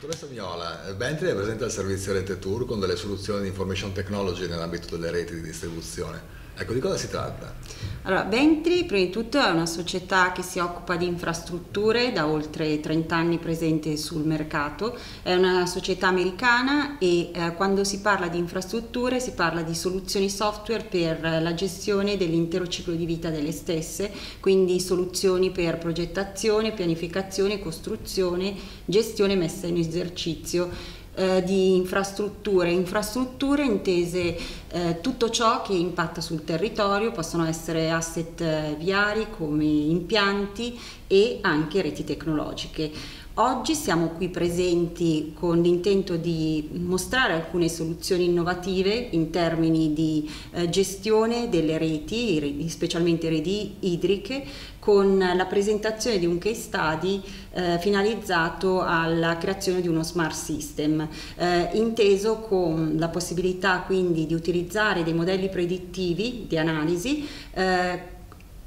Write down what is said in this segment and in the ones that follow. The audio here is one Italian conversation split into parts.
Dottoressa Miola, Bentley è presente al servizio Rete Tour con delle soluzioni di information technology nell'ambito delle reti di distribuzione. Ecco, di cosa si tratta? Allora, Ventri, prima di tutto, è una società che si occupa di infrastrutture da oltre 30 anni presente sul mercato. È una società americana e eh, quando si parla di infrastrutture si parla di soluzioni software per la gestione dell'intero ciclo di vita delle stesse, quindi soluzioni per progettazione, pianificazione, costruzione, gestione e messa in esercizio eh, di infrastrutture, infrastrutture intese eh, tutto ciò che impatta sul territorio, possono essere asset eh, viari come impianti e anche reti tecnologiche. Oggi siamo qui presenti con l'intento di mostrare alcune soluzioni innovative in termini di eh, gestione delle reti, specialmente reti idriche, con la presentazione di un case study eh, finalizzato alla creazione di uno smart system, eh, inteso con la possibilità quindi di utilizzare dei modelli predittivi di analisi eh,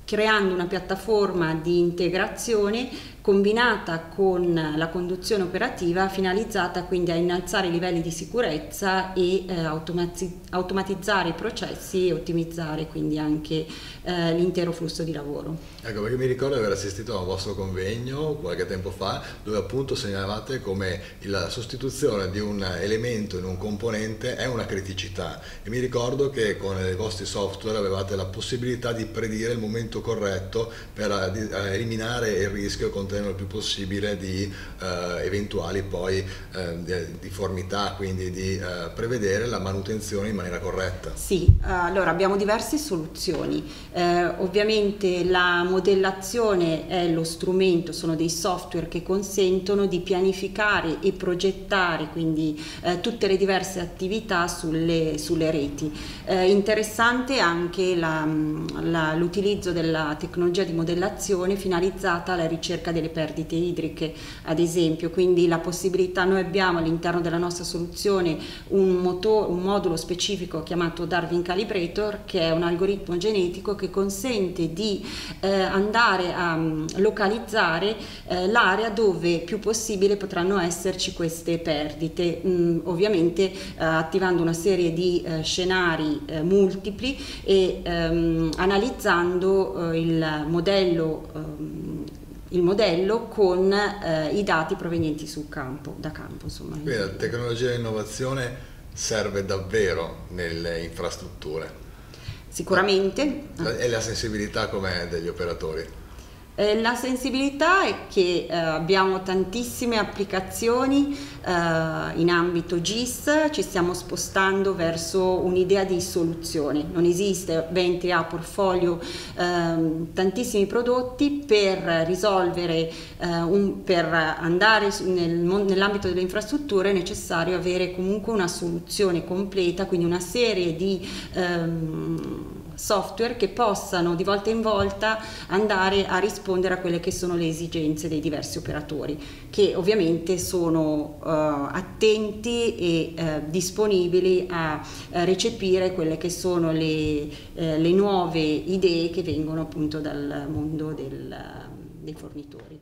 creando una piattaforma di integrazione combinata con la conduzione operativa finalizzata quindi a innalzare i livelli di sicurezza e eh, automatizzare i processi e ottimizzare quindi anche eh, l'intero flusso di lavoro. Ecco, perché mi ricordo di aver assistito a un vostro convegno qualche tempo fa dove appunto segnalavate come la sostituzione di un elemento in un componente è una criticità e mi ricordo che con i vostri software avevate la possibilità di predire il momento corretto per eh, eliminare il rischio contro contenere il più possibile di eh, eventuali poi eh, difformità, quindi di eh, prevedere la manutenzione in maniera corretta. Sì, allora abbiamo diverse soluzioni. Eh, ovviamente la modellazione è lo strumento, sono dei software che consentono di pianificare e progettare quindi eh, tutte le diverse attività sulle, sulle reti. Eh, interessante anche l'utilizzo della tecnologia di modellazione finalizzata alla ricerca del delle perdite idriche, ad esempio, quindi la possibilità, noi abbiamo all'interno della nostra soluzione un, motor, un modulo specifico chiamato Darwin Calibrator, che è un algoritmo genetico che consente di eh, andare a um, localizzare eh, l'area dove più possibile potranno esserci queste perdite, mm, ovviamente eh, attivando una serie di eh, scenari eh, multipli e ehm, analizzando eh, il modello ehm, il modello con eh, i dati provenienti sul campo, da campo. Insomma. Quindi la tecnologia e l'innovazione serve davvero nelle infrastrutture. Sicuramente. E la sensibilità com'è degli operatori? Eh, la sensibilità è che eh, abbiamo tantissime applicazioni eh, in ambito GIS, ci stiamo spostando verso un'idea di soluzione. Non esiste, Ventri ha portfolio ehm, tantissimi prodotti per risolvere, eh, un, per andare nel, nell'ambito delle infrastrutture è necessario avere comunque una soluzione completa, quindi una serie di ehm, software che possano di volta in volta andare a rispondere a quelle che sono le esigenze dei diversi operatori, che ovviamente sono uh, attenti e uh, disponibili a uh, recepire quelle che sono le, le, nuove idee che vengono appunto dal mondo del, dei fornitori.